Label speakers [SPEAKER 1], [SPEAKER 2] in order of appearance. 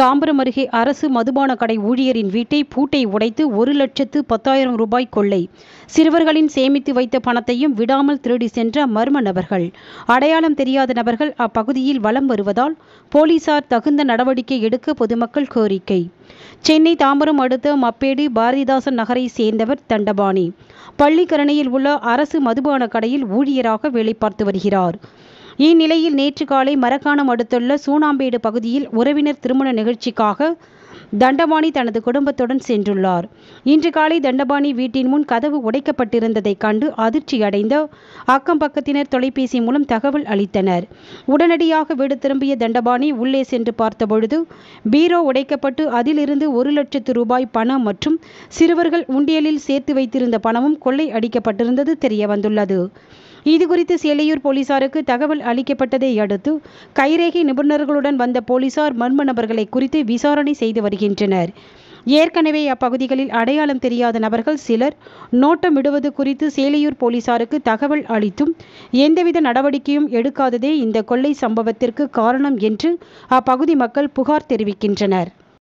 [SPEAKER 1] தாம்பரம் அருகே அரசு மதுபான கடை ஊழியரின் வீட்டை பூட்டை உடைத்து ஒரு லட்சத்து பத்தாயிரம் ரூபாய் கொள்ளை. சிறுவர்களின் சேமித்து வைத்த பணத்தையும் விடாமல் திருடி சென்ற மர்ம நபர்கள். அடையாளம் தெரியாத நபர்கள் அப்பகுதியில் வலம் வருவதால் போலீசார் தகுந்த நடவடிக்கை எடுக்க பொதுமக்கள் கோரிக்கை. சென்னை தாம்பரம் அடுத்த மப்பேடு பாரதிதாசன் நகரை சேர்ந்தவர் தண்டபாணி. பள்ளிக்கரணையில் உள்ள அரசு மதுபான கடையில் ஊழியராக வேலை பார்த்து வருகிறார். இந்நிலையில் நேற்று காலை மரக்காணம் அடுத்துள்ள சூனாம்பேடு பகுதியில் உறவினர் திருமண நிகழ்ச்சிக்காக தண்டபாணி தனது குடும்பத்துடன் சென்றுள்ளார். இன்று காலை தண்டபாணி வீட்டின் முன் கதவு உடைக்கப்பட்டிருந்ததைக் கண்டு அதிர்ச்சியடைந்த அக்கம் பக்கத்தினர் தொலைபேசி மூலம் தகவல் அளித்தனர். உடனடியாக வீடு திரும்பிய தண்டபாணி உள்ளே சென்று பார்த்தபொழுது பீரோ உடைக்கப்பட்டு அதிலிருந்து ஒரு லட்சத்து ரூபாய் பணம் மற்றும் சிறுவர்கள் உண்டியலில் சேர்த்து வைத்திருந்த பணமும் கொள்ளை அடிக்கப்பட்டிருந்தது தெரியவந்துள்ளது. இதுகுறித்து சேலையூர் போலீசாருக்கு தகவல் அளிக்கப்பட்டதை அடுத்து கைரேகை நிபுணர்களுடன் வந்த போலீசார் மர்ம நபர்களை குறித்து விசாரணை செய்து வருகின்றனர். ஏற்கனவே அப்பகுதிகளில் அடையாளம் தெரியாத நபர்கள் சிலர் நோட்டமிடுவது குறித்து சேலையூர் போலீசாருக்கு தகவல் அளித்தும் எந்தவித நடவடிக்கையும் எடுக்காததே இந்த கொள்ளை சம்பவத்திற்கு காரணம் என்று அப்பகுதி மக்கள் புகார் தெரிவிக்கின்றனர்.